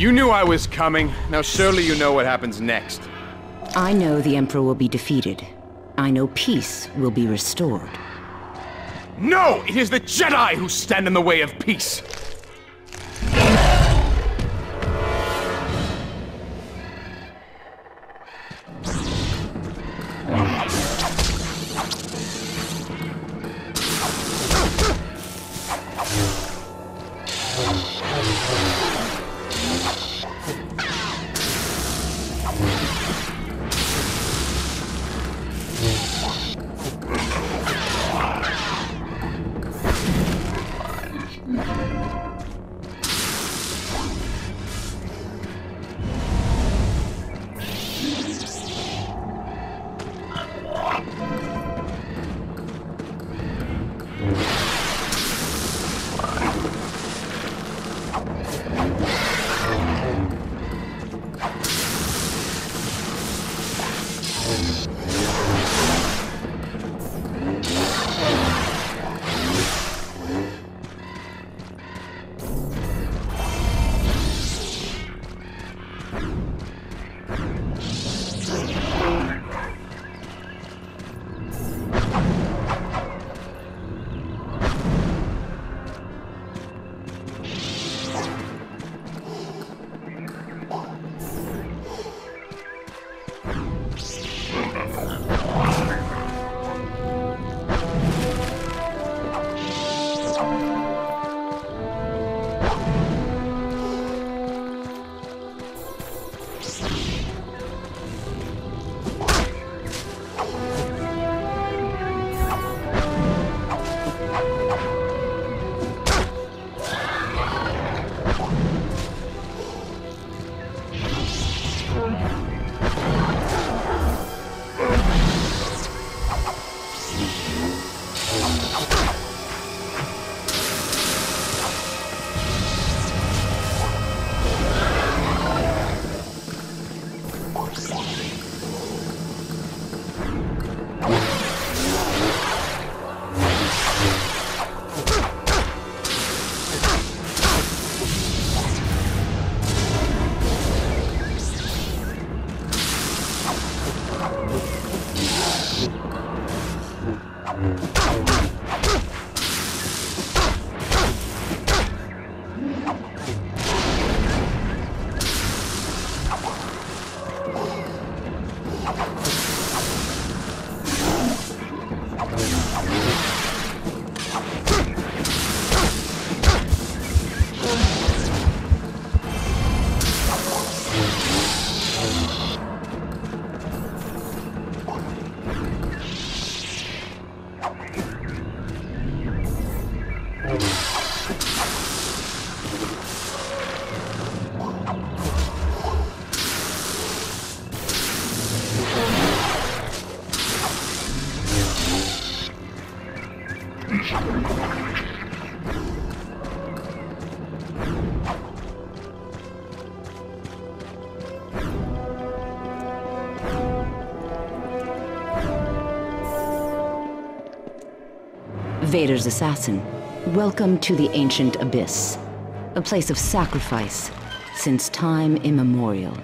You knew I was coming. Now surely you know what happens next. I know the Emperor will be defeated. I know peace will be restored. No! It is the Jedi who stand in the way of peace! Yeah. Oh, you. Vader's assassin. Welcome to the ancient abyss. A place of sacrifice since time immemorial.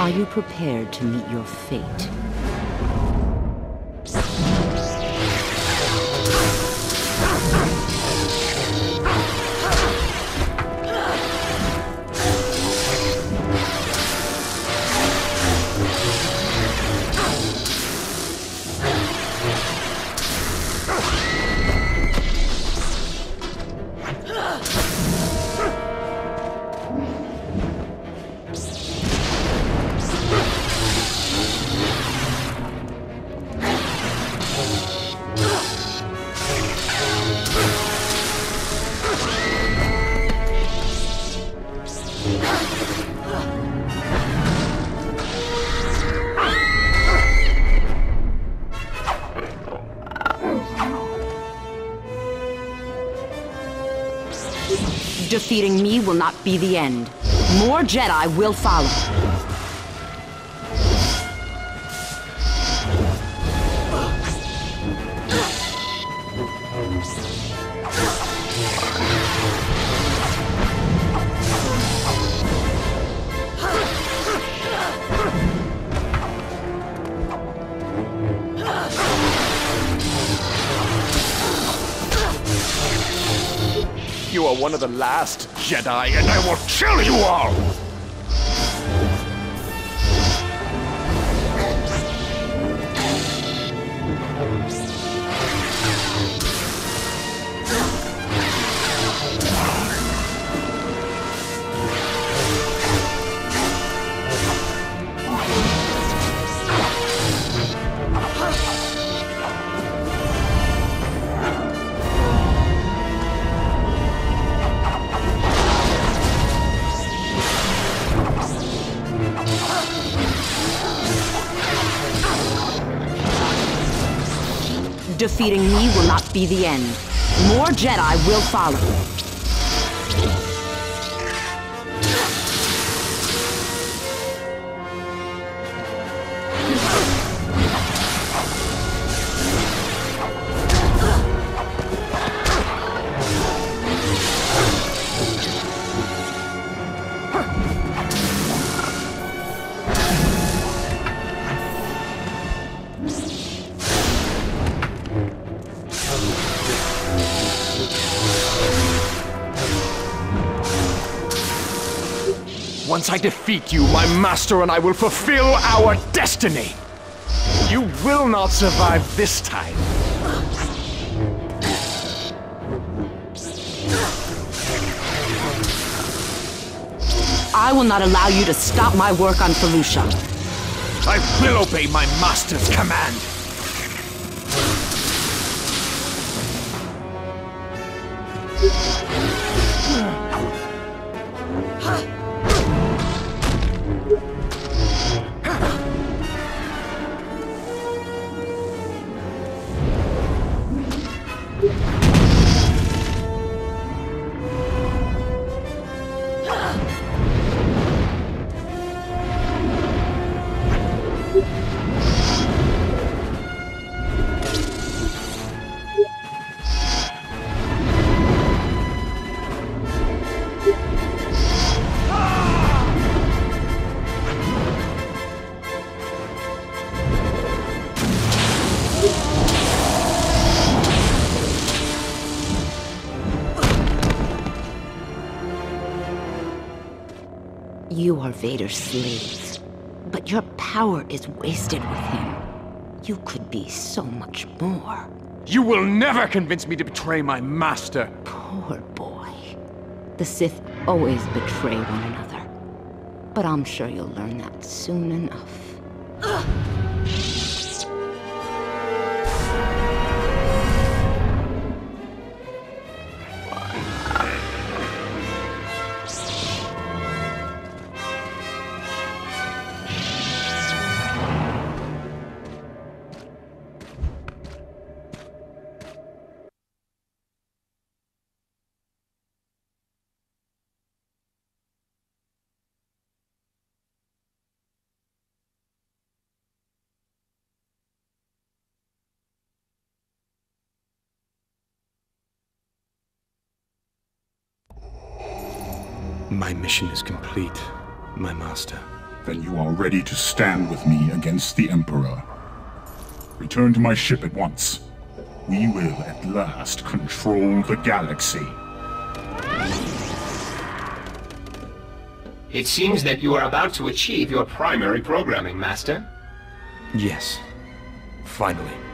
Are you prepared to meet your fate? Defeating me will not be the end. More Jedi will follow. One of the last Jedi, and I will kill you all! Defeating me will not be the end. More Jedi will follow. Once I defeat you, my master and I will fulfill our destiny! You will not survive this time! I will not allow you to stop my work on Felucia. I will obey my master's command! You are Vader's slaves, but your power is wasted with him. You could be so much more. You will never convince me to betray my master! Poor boy. The Sith always betray one another. But I'm sure you'll learn that soon enough. My mission is complete, my master. Then you are ready to stand with me against the Emperor. Return to my ship at once. We will at last control the galaxy. It seems that you are about to achieve your primary programming, Master. Yes. Finally.